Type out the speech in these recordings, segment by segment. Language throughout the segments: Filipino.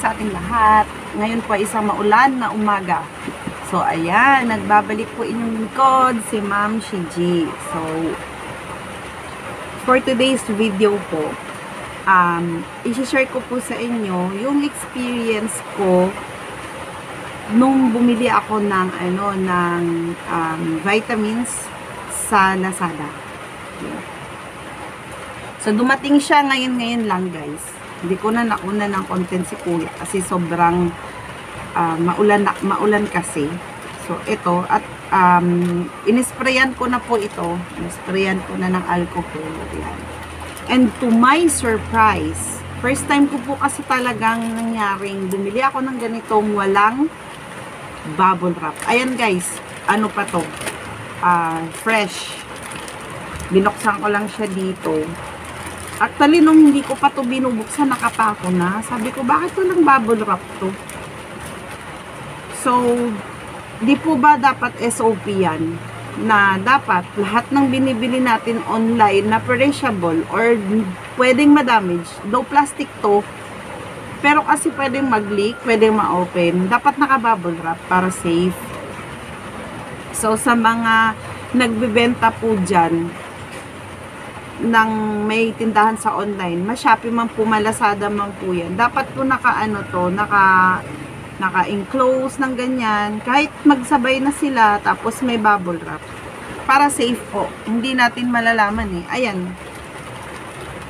sa ating lahat. Ngayon po ay isang maulan na umaga. So, ayan, nagbabalik po inyong lingkod si Ma'am Shiji. So, for today's video po, um, isi-share ko po sa inyo yung experience ko nung bumili ako ng ano ng um, vitamins sa Lazada. So, dumating siya ngayon-ngayon lang, guys. Hindi ko na nauna ng content si Kuya kasi sobrang uh, maulan, na, maulan kasi. So, ito. At um, inisprayan ko na po ito. Inisprayan ko na ng alcohol. Yan. And to my surprise, first time ko po kasi talagang nangyaring bumili ako ng ganitong walang bubble wrap. Ayan guys, ano pa to? Uh, fresh. Binuksan ko lang siya dito. Actually, nung hindi ko pa to binubuksan, nakapako na. Sabi ko, bakit walang bubble wrap to? So, di po ba dapat SOP yan? Na dapat lahat ng binibili natin online na perishable or pwedeng madamage, though plastic to, pero kasi pwedeng mag-leak, pwedeng ma-open, dapat naka-bubble wrap para safe. So, sa mga nagbebenta po dyan, ng may tindahan sa online, ma-Shopee man po, malasada man po yan. Dapat po naka-ano to, naka naka-enclose ng ganyan. Kahit magsabay na sila, tapos may bubble wrap. Para safe po. Hindi natin malalaman eh. Ayan.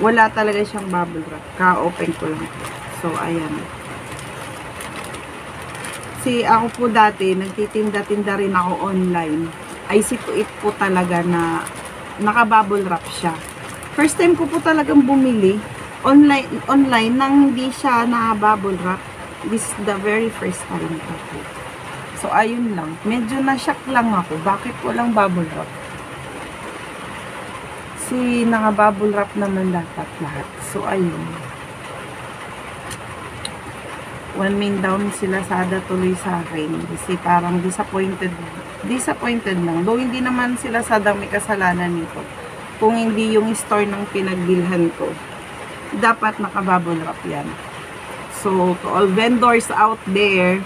Wala talaga siyang bubble wrap. Ka-open ko lang. So, ayan. Si ako po dati, nagtitinda-tinda rin ako online. I see to it po talaga na naka-bubble wrap siya. First time ko po talagang bumili online online nang hindi siya naka-bubble wrap. This is the very first time ko. So, ayun lang. Medyo na-shock lang ako. Bakit walang bubble wrap? Si naka-bubble wrap naman dapat lahat. So, ayun. One main down sila sada tuloy sa akin. Kasi parang disappointed. Disappointed lang. Though hindi naman sila sadang may kasalanan nito. Kung hindi yung store ng pinagbilhan ko. Dapat naka-bubble wrap yan. So, to all vendors out there,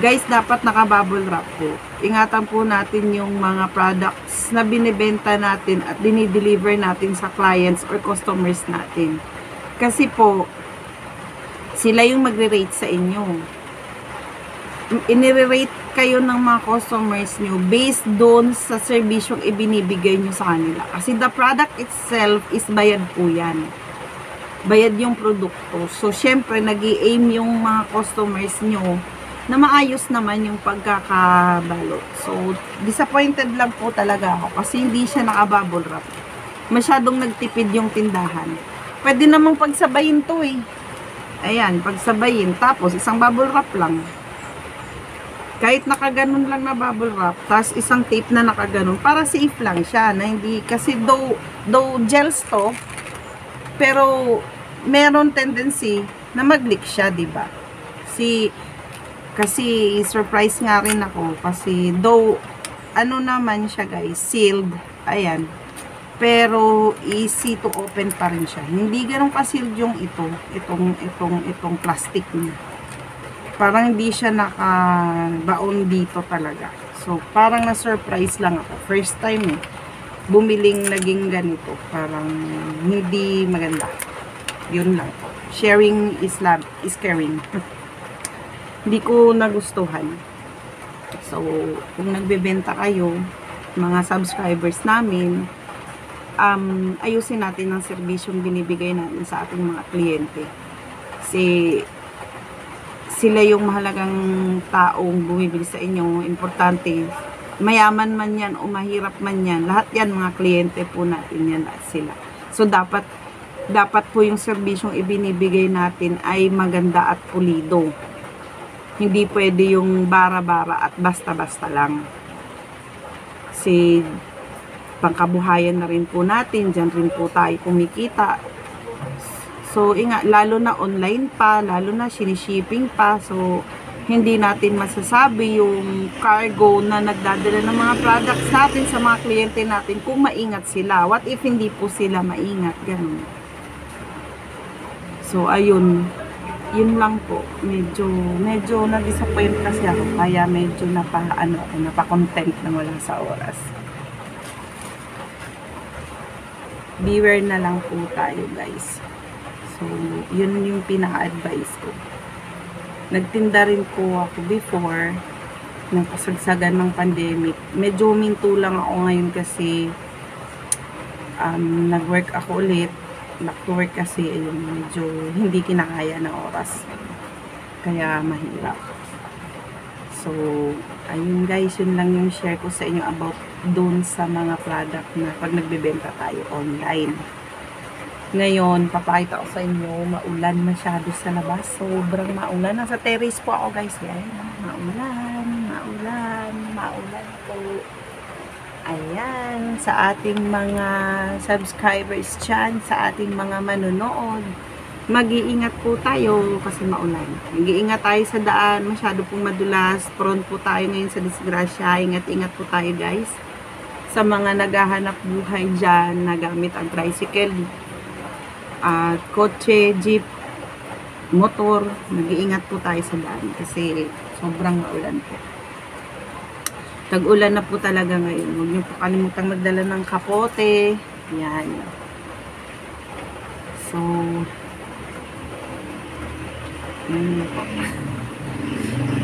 guys, dapat naka-bubble wrap po. Ingatan po natin yung mga products na binibenta natin at dinideliver natin sa clients or customers natin. Kasi po, sila yung magre-rate sa inyo. Inire-rate kayo ng mga customers nyo based doon sa serbisyong ibinibigay nyo sa kanila. Kasi the product itself is bayad po yan bayad yung produkto. So, syempre, nag aim yung mga customers nyo na maayos naman yung pagkakabalot. So, disappointed lang po talaga ako kasi hindi siya naka-bubble wrap. Masyadong nagtipid yung tindahan. Pwede namang pagsabayin to eh. Ayan, pagsabayin. Tapos, isang bubble wrap lang. Kahit nakaganon lang na bubble wrap, tapos isang tape na nakaganon, para safe lang siya na hindi, kasi though, though gels to, pero meron tendency na mag-leak siya, 'di ba? Si kasi surprise nga rin ako kasi though ano naman siya guys, sealed. Ayan. Pero easy to open pa rin siya. Hindi ganoon ka-sealed yung ito, itong itong itong plastic niya. Parang hindi siya nakabaon dito talaga. So, parang na-surprise lang ako. First time eh, bumiling naging ganito. Parang hindi maganda. Yun lang. Sharing is love, is caring. Hindi ko nagustuhan. So, kung nagbebenta kayo, mga subscribers namin, um, ayusin natin ang serbisyong binibigay natin sa ating mga kliyente. Kasi, sila yung mahalagang taong bumibili sa inyo. Importante, mayaman man yan o mahirap man yan, lahat yan mga kliyente po natin yan sila. So, dapat dapat po yung serbisyong ibinibigay natin ay maganda at pulido. Hindi pwede yung bara-bara at basta-basta lang. Kasi pangkabuhayan na rin po natin, dyan rin po tayo kumikita. So, inga, lalo na online pa, lalo na shipping pa. So, hindi natin masasabi yung cargo na nagdadala ng mga products natin sa mga kliyente natin kung maingat sila. What if hindi po sila maingat? Ganun. So, ayun. Yun lang po. Medyo, medyo na-disappoint kasi ako. Kaya medyo napa, ano, napa-content na wala sa oras. Beware na lang po tayo, guys. So, yun yung pinaka-advice ko. Nagtinda rin po ako before ng kasagsagan ng pandemic. Medyo minto lang ako ngayon kasi um, nag-work ako ulit. Back to work kasi ayun, medyo hindi kinakaya ng oras. Kaya mahirap. So, ayun guys, yun lang yung share ko sa inyo about doon sa mga product na pag nagbebenta tayo online. Ngayon, papakita ko sa inyo, maulan masyado sa labas. Sobrang maulan. Nasa terrace po ako guys. Yan, maulan, maulan, maulan po. Ayan, sa ating mga subscribers dyan, sa ating mga manonood, mag-iingat po tayo kasi maulan. Mag-iingat tayo sa daan, masyado pong madulas, prone po tayo ngayon sa disgrasya. Ingat-ingat po tayo guys. Sa mga naghahanap buhay dyan, nagamit ang tricycle, at kotse, jeep, motor, mag-iingat po tayo sa daan kasi sobrang maulan po. Tag-ulan na po talaga ngayon. Huwag niyo po kalimutang magdala ng kapote. Yan. So, yun po.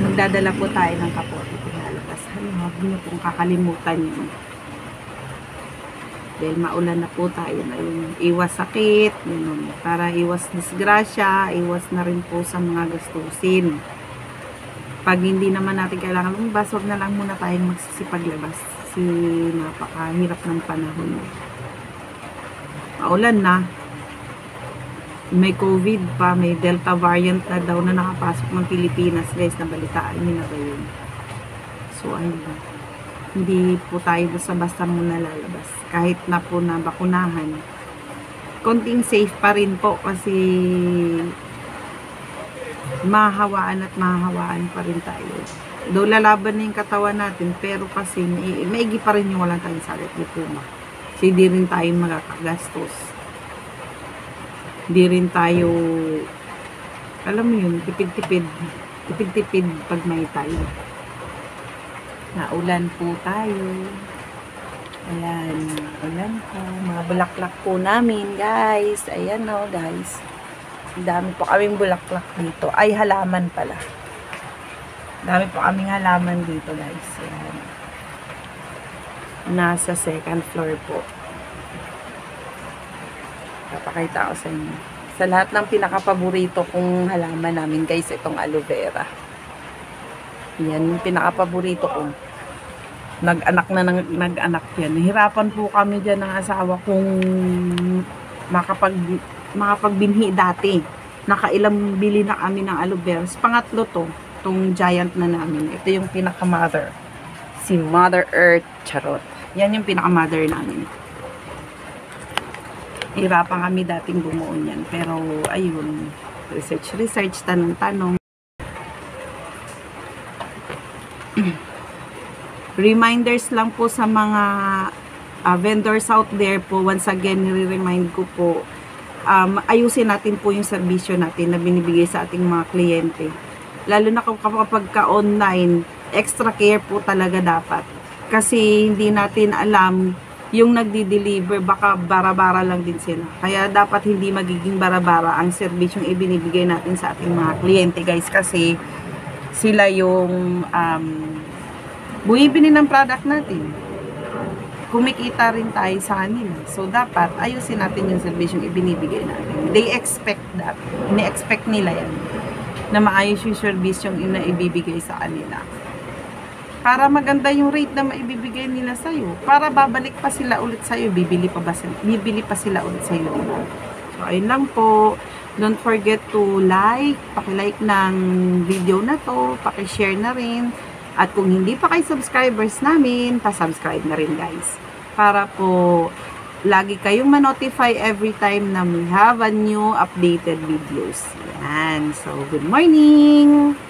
Magdadala po tayo ng kapote. Pinalabas. Huwag niyo pong kakalimutan yun. Dahil maulan na po tayo na yung iwas sakit, yun, para iwas disgrasya, iwas na rin po sa mga gastusin. Pag hindi naman natin kailangan lumabas, wag na lang muna tayong magsisipaglabas. Kasi napakahirap ng panahon. Maulan na. May COVID pa, may Delta variant na daw na nakapasok ng Pilipinas. Guys, nabalitaan nyo na ba yun? So, ayun hindi po tayo basta-basta muna lalabas. Kahit na po na bakunahan. Konting safe pa rin po kasi mahawaan at mahawaan pa rin tayo. Though lalaban na yung katawan natin, pero kasi may, maigi pa rin yung walang tayong sakit ni Puma. Kasi di rin tayo magkakagastos. Di rin tayo, alam mo yun, tipid-tipid. Tipid-tipid pag may tayo. Naulan po tayo. Ayan, ulan po. Mga bulaklak po namin, guys. Ayan o, oh, guys. Dami po kaming bulaklak dito. Ay, halaman pala. Dami po kaming halaman dito, guys. Ayan. Nasa second floor po. Papakita ko sa inyo. Sa lahat ng pinakapaborito kong halaman namin, guys, itong aloe vera. Yan, yung pinaka-paborito ko. Nag-anak na nag, nag-anak yan. Nahirapan po kami dyan ng asawa kung makapag, makapagbinhi dati. Nakailang bili na kami ng aloe vera. Pangatlo to, tong giant na namin. Ito yung pinaka-mother. Si Mother Earth Charot. Yan yung pinaka-mother namin. Hirapan kami dating bumuo niyan. Pero, ayun, research, research, tanong-tanong. reminders lang po sa mga uh, vendors out there po once again nire-remind ko po um, ayusin natin po yung serbisyo natin na binibigay sa ating mga kliyente. Lalo na kapag ka online extra care po talaga dapat. Kasi hindi natin alam yung nagdi-deliver baka bara-bara lang din sila. Kaya dapat hindi magiging bara-bara ang serbisyong ibinibigay natin sa ating mga kliyente guys kasi sila yung um, bumibili ng product natin. Kumikita rin tayo sa kanila. So, dapat ayusin natin yung service yung ibinibigay natin. They expect that. Ini-expect nila yan. Na maayos yung service yung ina ibibigay sa kanila. Para maganda yung rate na maibibigay nila sa'yo. Para babalik pa sila ulit sa'yo. Bibili pa ba sila? Bibili pa sila ulit sa'yo. So, ayun lang po. Don't forget to like, paki-like ng video na to, paki-share na rin at kung hindi pa kayo subscribers namin, pa-subscribe na rin guys. Para po lagi kayong ma-notify every time na we have a new updated videos. Yan. So, good morning!